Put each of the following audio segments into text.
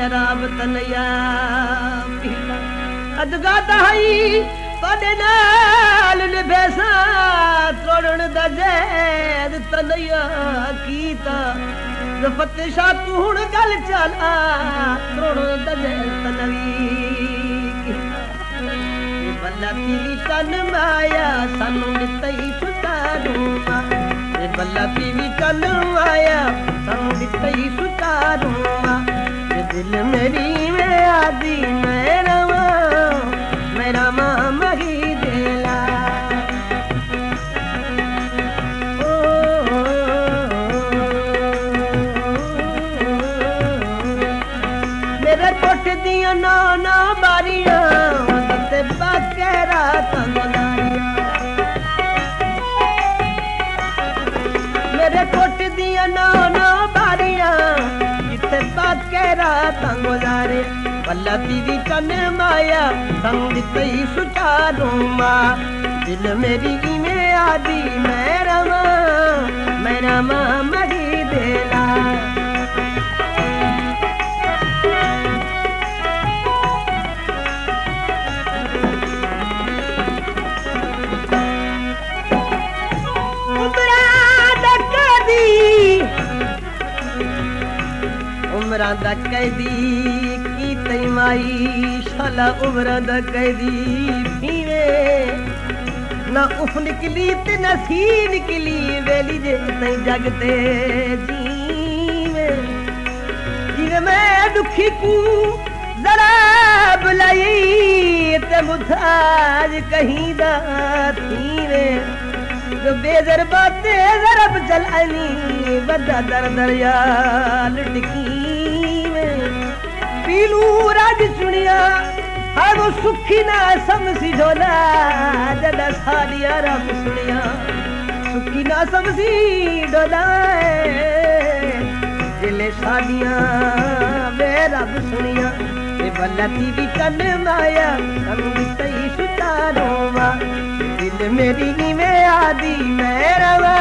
ਸ਼ਰਾਬ ਤਨਿਆ ਪੀਲਾ ਅਦਗਾ ਤਹਈ ਤੁਹਾਡੇ ਨਾਲ ਨਿਭੇਸਾ ਤੋੜਨ ਦਾ ਜ਼ੈਦ ਤਨਿਆ ਕੀਤਾ ਜ਼ਫਤ ਸ਼ਾ ਤੂੰ ਹੁਣ ਗੱਲ ਚਾਲਾ ਤੋੜਨ ਦਾ ਜ਼ੈਦ ਤਨਵੀ ਬੱਲਾ ਪੀਲੀ ਤਨ ਮਾਇਆ ਸਾਨੂੰ ਦਿੱਤੀ ਫਤਾਰੂ ਇਹ ਬੱਲਾ ਪੀਵੀ ਕਲ ਮਾਇਆ ਸਾਨੂੰ ਦਿੱਤੀ ਫਤਾਰੂ मैं आदि रवा मैं मां पल्लवी विचन माया सुचारू माँ दिल मेरी में आदि मै रमा मै रमा मरी देला उमरा दी माई शाला उमर नफ़ नगी ज़राई की दी बेदर ज़री बर दरिया लुटकी लीलू राज सुनिया हारो सुखी ना समसी झोला जदा सारी आराम सुनिया सुखी ना समसी डोला जिले साडिया वे रब सुनिया ते बलती भी कन माया हम सही सुतारो दिल मेरी नी में आदि मैं रवा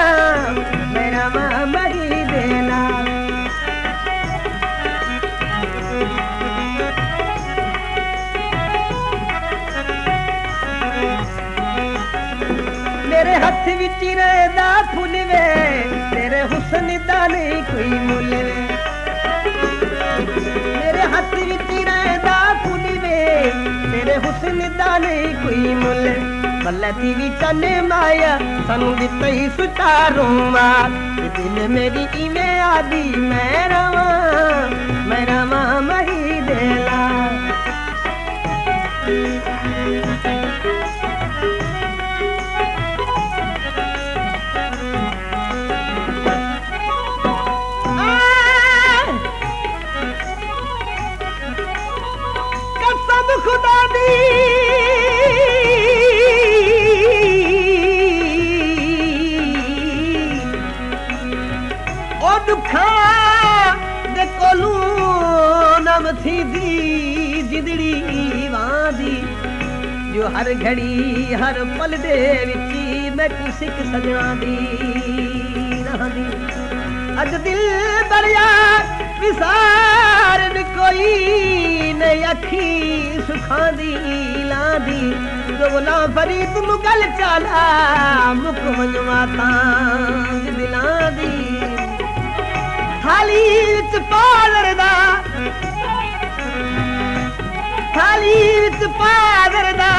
मेरा मां मरी देना हथ हुसानी मुले मल कन माया सुठा रो मां इ ઘડી હર પલ દે વીતી મે કુ સક સજવાં દી કહાની અદિલ બલિયા નિસાર દે કોઈ ને અખી સુખાં દી લાં દી ગોલો ફરીત મુખલ ચાલા મુખ હણવા તા દિલાં દી હાલીત પાદરદા હાલીત પાદરદા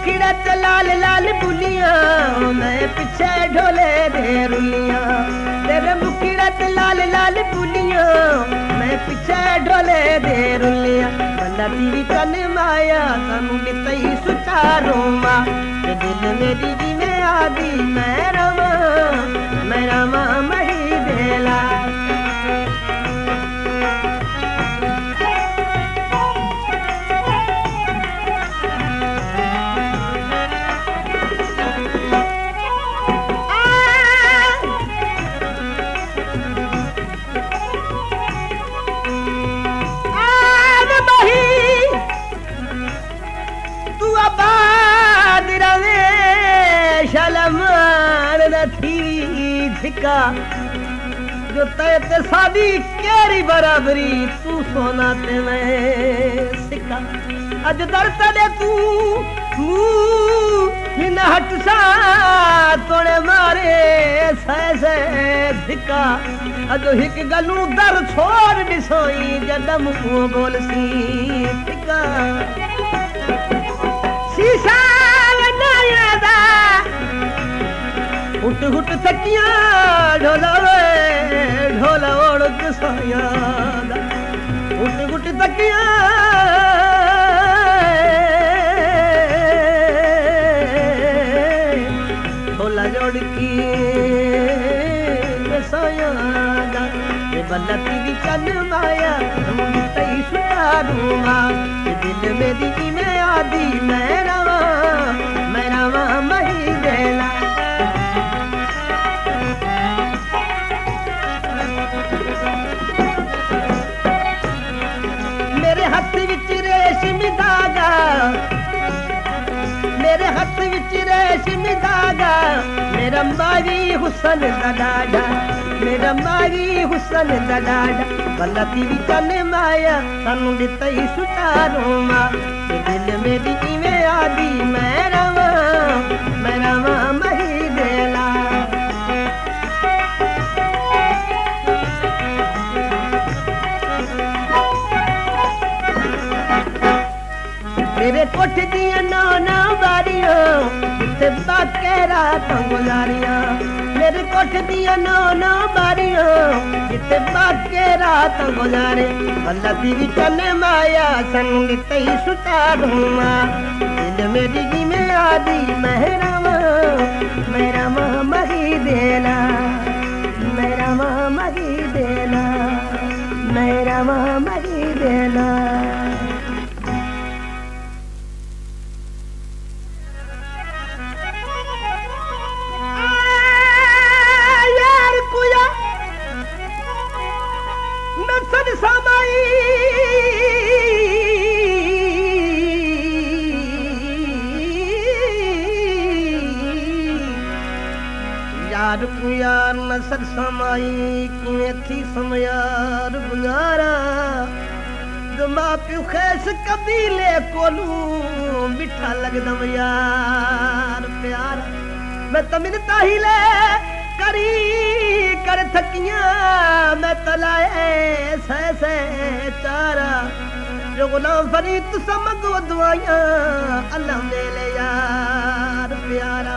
मुखड़ा च लाल लाल बुलिया मैं पिछे ढोले दे रुलिया तेरे मुखिड़ा च लाल लाल बुलिया मैं पिछे ढोले दे रुलिया बंदा तेरी कन माया सानू भी सही सुचारो मा दिल मेरी जी में आदि मैं रवा मैं रवा मैं ते साडी केरी बराबरी तू सोना ते मैं सिक्का अज दर तले तू मू हिन हट सा तोड़े मारे सै सै धिका अज हिक गलू दर छोड़ डिसोई जद उठ उठ सकिया ढोलावे ढोला ओड़क साया उठ उठ सकिया ढोला जोड़की साया बल्लती दी चल माया तई सुतारूंगा दिल मेरी किमें आदि मैं रवा मैं रवा मही हथ विचादाी हुसन दादा मेर बागी हुसन द ॾाढा वली ताया साम्हूं त सुठा रोल में नज़ारे माया संगीत सुठा धूम जी आदी मेरा मा मही देरा मेरा मामी देरा मेरा मा ਯਾਦ ਸਮਾਈ ਕਿਵੇਂ ਥੀ ਸਮਿਆਰ ਬੁਲਾਰਾ ਦਮਾ ਪਿਉ ਖੈਸ ਕਬੀਲੇ ਕੋਲੂ ਮਿੱਠਾ ਲੱਗਦਮ ਯਾਰ ਪਿਆਰ ਮੈਂ ਤਮਿਨ ਤਾਹੀ ਲੈ ਕਰੀ ਕਰ ਥਕੀਆਂ ਮੈਂ ਤਲਾਏ ਸੈ ਸੈ ਤਾਰਾ जो गुलाम फरीद तुसा मगो दुआया अल्लाह ले ले यार प्यारा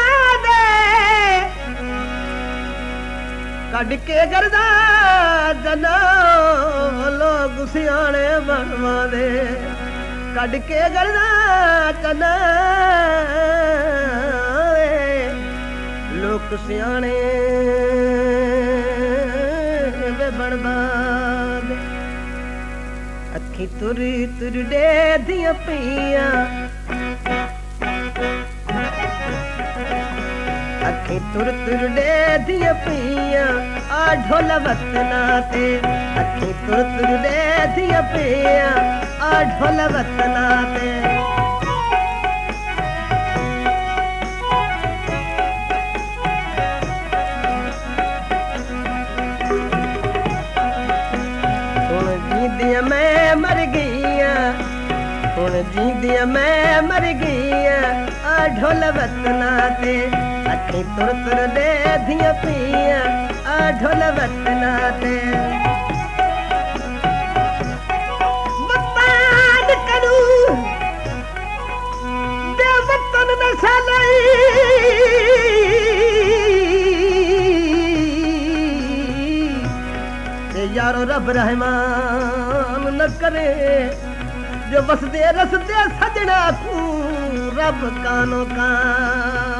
ਕੱਢ ਕੇ ਕਰਦਾ ਜਨਾ ਲੋਕ ਸਿਆਣੇ ਬਣਵਾ ਦੇ ਕੱਢ ਕੇ ਕਰਦਾ ਜਨਾ ਲੋਕ ਸਿਆਣੇ ਵੇ ਬਣਵਾ ਦੇ ਅੱਖੀ ਤੁਰ ਤੁਰ ਦੇ ਦੀਆਂ ਪਈਆਂ अखे तुर तुर डे दिया पिया आ ढोला वतना ते अखे तुर तुर दिया पिया आ ढोला वतना ते मैं मर गईया हूं जी मैं मर गईया ढोल वतना ते ਜੋ ਵਸਦੇ ਰਸਦੇ ਸਜਣਾ ਤੂੰ ਰੱਬ ਕਾਨੋ ਕਾਨ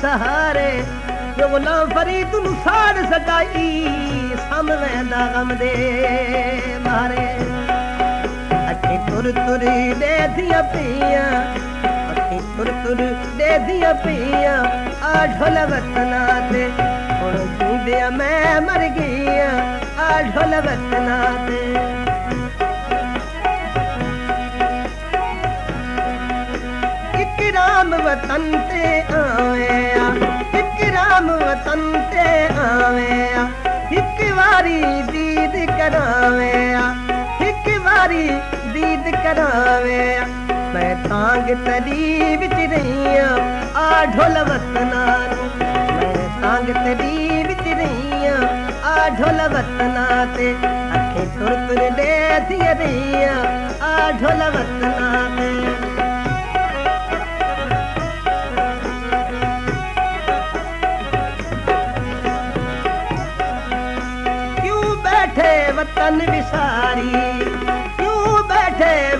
ਸਹਾਰੇ ਜੋ ਬੁਲਾ तो न ਸਾੜ ਸਕਾਈ ਸਮਵੇਂ ਦਾ ਗਮ ਦੇ ਮਾਰੇ अखी तुर तुर दे दिया पिया अखी तुर तुर दे दिया पिया आ ढोल वतना ते हुन जीदिया मैं मर गया आ ढोल वतना ते इकराम वतन ते आया राम वतन ते आया इक वारी दीद करावे इक वारी रीत करावे मैं तांग तरी बिच रही रहिया आ ढोल वतना मैं तांग तरी बिच रही रहिया आ ढोल वतना ते अखे तुर तुर दे रही रहिया आ ढोल वतना ते क्यों बैठे वतन विसारी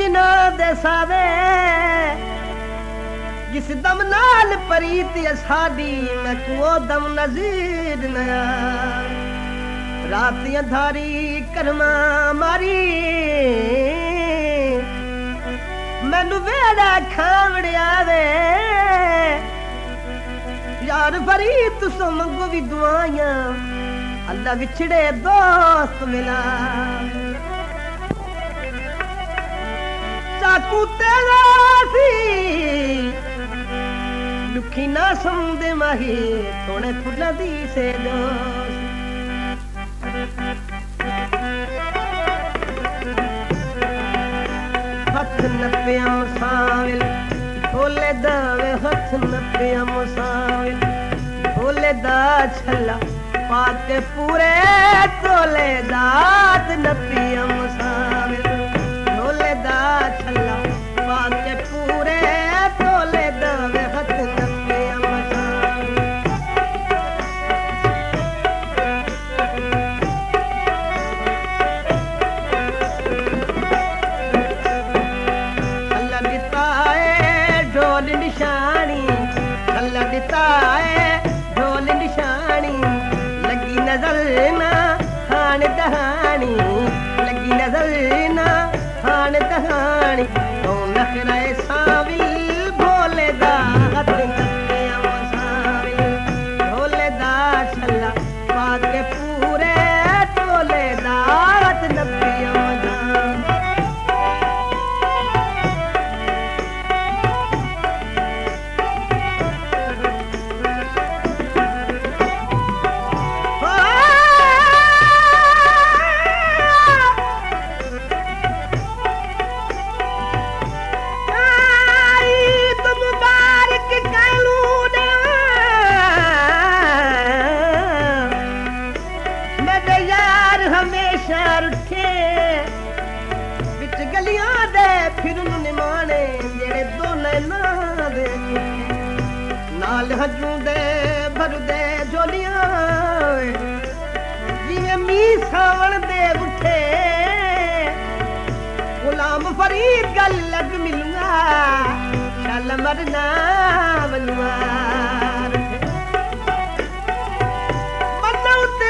ਜਿਨਾ ਸਾਵੇ ਜਿਸ ਦਮ ਨਾਲ ਪ੍ਰੀਤ ਅਸਾਦੀ ਮੈਂ ਕੋ ਦਮ ਨਜ਼ੀਰ ਨਾ ਰਾਤ ਅੰਧਾਰੀ ਕਰਮਾ ਮਾਰੀ ਮੈਨੂੰ ਵੇੜਾ ਖਾਵੜਿਆ ਵੇ ਯਾਰ ਫਰੀਦ ਤੁਸੋਂ ਮੰਗੋ ਵੀ ਦੁਆਇਆ ਅੱਲਾ ਵਿਛੜੇ ਦੋਸਤ ਮਿਲਾ दुखी न सुणी दोस्त हथ न पावल दे हथ न पियम सोल दे पूरे तोले दात न पियम स छल्ला बात पूरे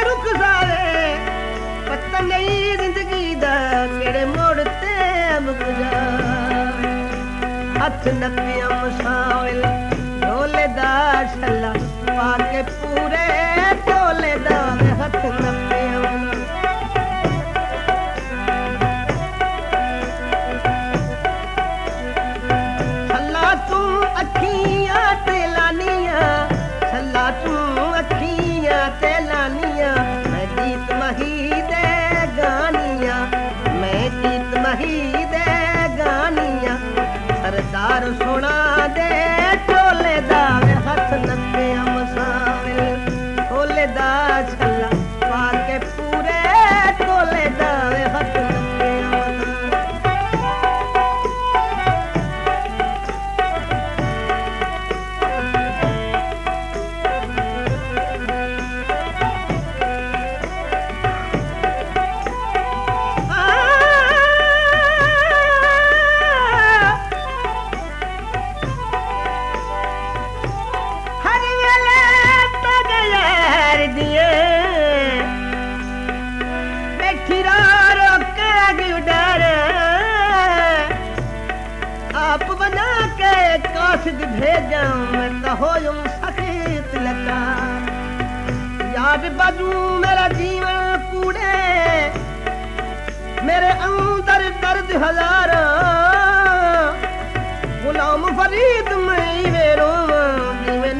रुख साव पई ज़िंदे मोड़ ते हथ न पावलदार छल त होत लार बजू मेरा जीवन पूरे हज़ार गुलाम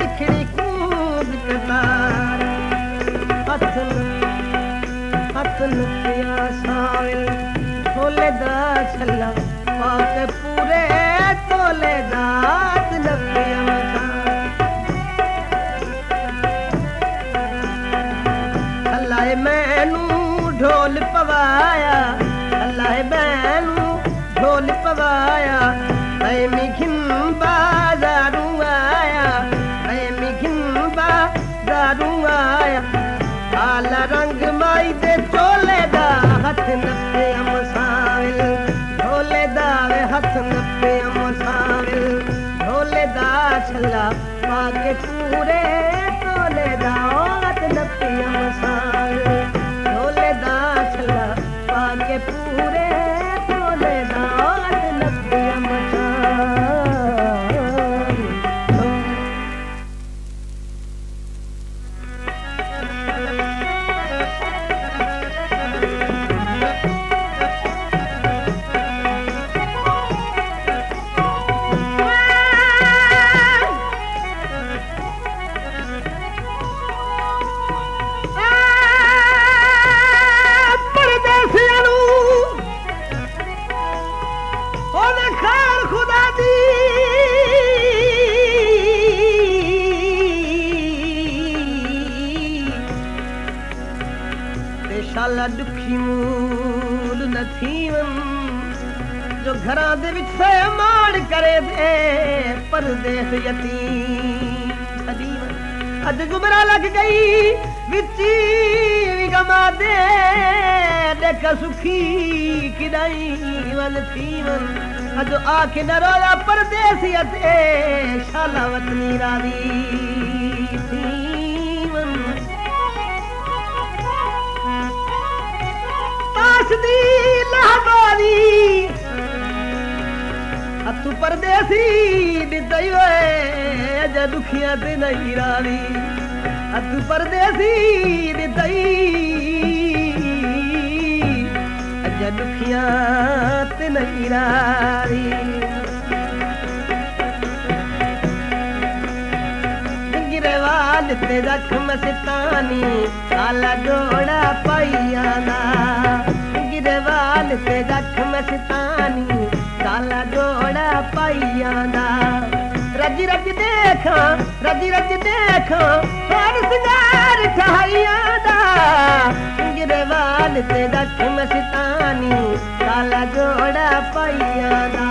लिखणी कूदारोल द पूरे तोलदा अलाए मैनू ढोल पवाया अलाए मैनू ढोल ਨਾ ਰੋਇਆ अॼु आ ਸ਼ਾਲਾ ਵਤਨੀ ਰਾਵੀ वीर हसदी लहबारी तू परदेसी दिदई ओए जा दुखिया ते नहीं रानी तू परदेसी दिदई दुखिया ते नहीं रानी गिरवाल ते रख मस्तानी काला डोड़ा पाइया ना खोल के रख मस्तानी काला जोड़ा पाइया रज रज देख रज रज देखा हर सिंगार ठहाइया दा गिरवाल ते रख मस्तानी काला जोड़ा पाइया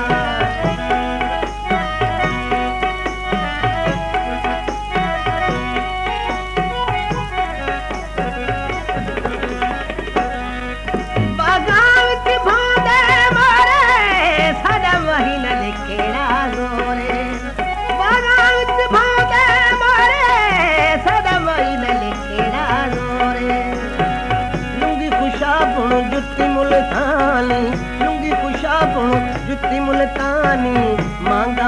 सुल्तानी मांगा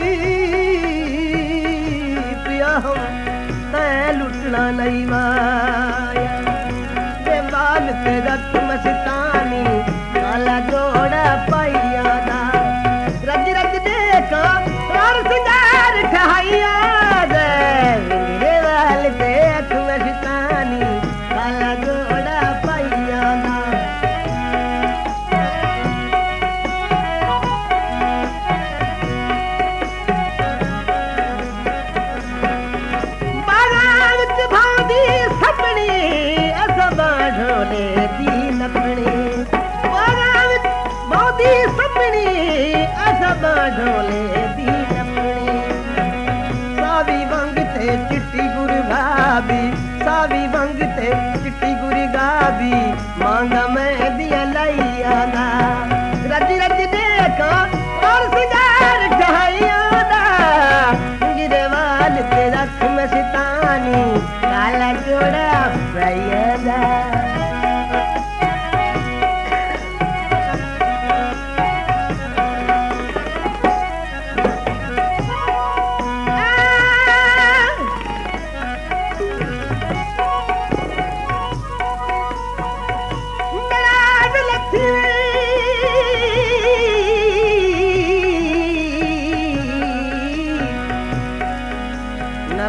लुटण माल ते रत मितानी जोड़ भी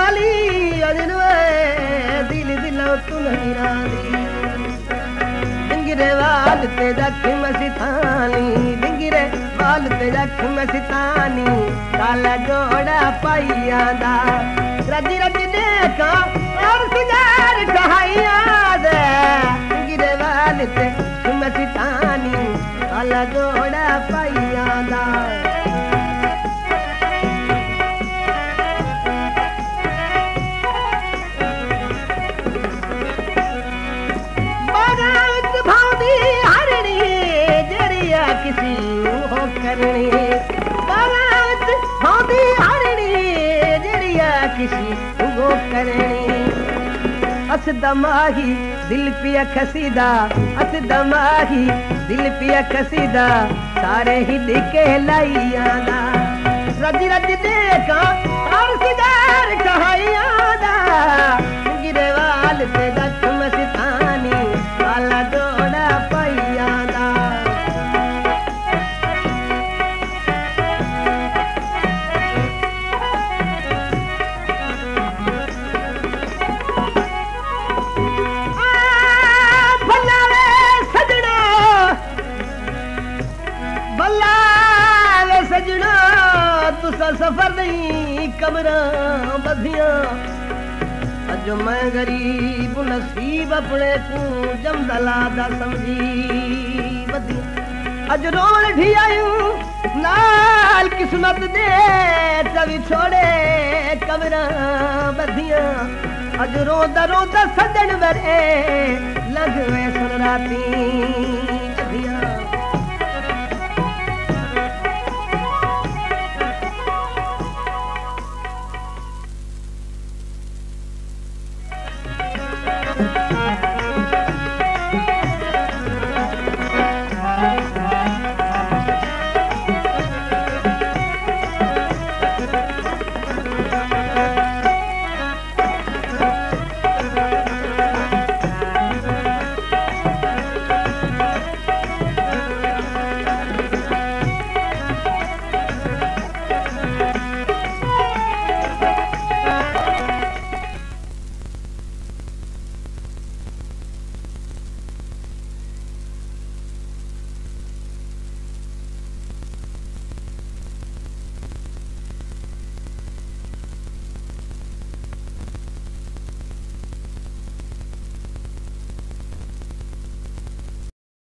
वाली अजनवे दिल दिलो तुलहरा डिंगिरे वाल ते रख मस्तानी डिंगिरे वाल ते रख मस्तानी काला जोड़ा पाइया दा रज रज देखा और सिगार कहाइया दे डिंगिरे वाल ते मस्तानी काला जोड़ा पाइया दा अस दमाही दिल पिया खसीदा अस दमाही दिल पिया खसीदा सारे ही दिखे लाइया रज रज देखा अॼु रोल ठी आयूं क़िस्मतो कमरांधिय अॼु रोदा रोद सदन वरे लॻव